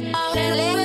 get all